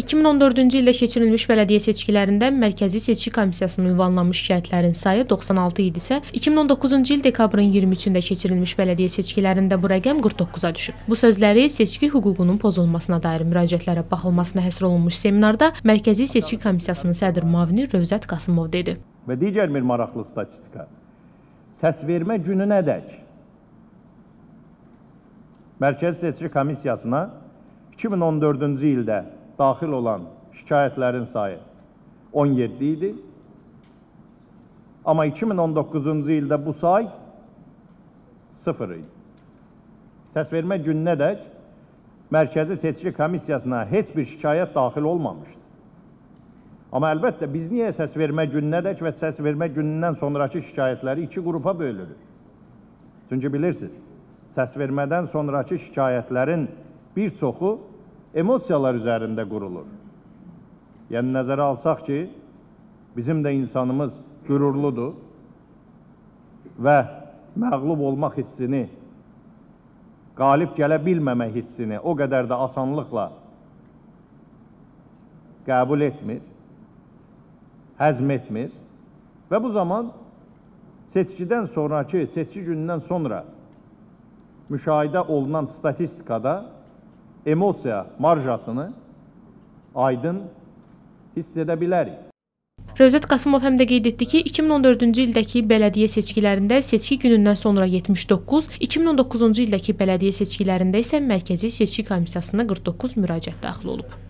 2014-cü ildə keçirilmiş bələdiyyə seçkilərində Mərkəzi Seçki Komissiyasının ünvanlanmış şikayətlərin sayı 96 idisə, 2019-cu il dekabrın 23-də keçirilmiş bələdiyyə seçkilərində bu rəqəm 49-a düşüb. Bu sözləri seçki hüququnun pozulmasına dair müraciətlərə baxılmasına həsr olunmuş seminarda Mərkəzi Seçki Komissiyasının sədr müavini Rövzət Qasımov dedi. Və digər bir maraqlı statistika. Səsvermə gününədək Mərkəzi Seçki Komissiyasına 2014-cü ildə daxil olan şikayətlərin sayı 17 idi. Amma 2019-cu ildə bu say 0 idi. Səsvermə gününədək Mərkəzi Seçki Komissiyasına heç bir şikayət daxil olmamışdı. Amma əlbəttə biz niyə səsvermə gününədək və səsvermə günündən sonrakı şikayətləri iki qrupa bölürük? Çünki bilirsiniz, səsvermədən sonrakı şikayətlərin bir çoxu emosiyalar üzərində qurulur. Yəni nəzərə alsaq ki, bizim də insanımız qürurludur və məğlub olmaq hissini, qalib gələ bilməmə hissini o qədər də asanlıqla qəbul etmir, həzm etmir və bu zaman seçkidən sonraki, seçki günündən sonra müşahidə olunan statistikada emosiya marjasını aydın hiss edə bilərik. Rövzət Qasımov həm də qeyd etdi ki, 2014-cü ildəki bələdiyyə seçkilərində seçki günündən sonra 79, 2019-cu ildəki bələdiyyə seçkilərində isə Mərkəzi Seçki Komissiyasına 49 müraciət daxil olub.